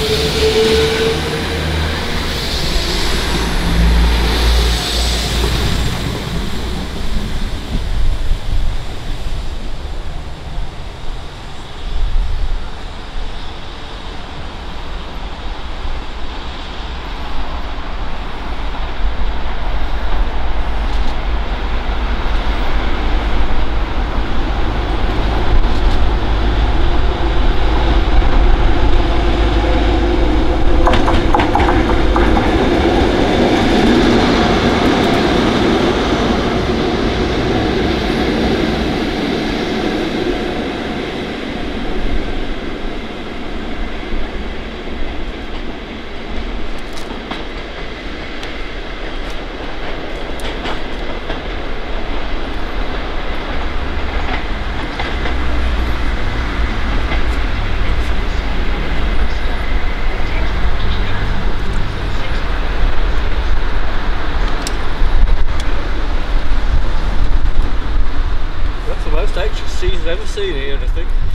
Thank you. righteous seas I've ever seen here, I think.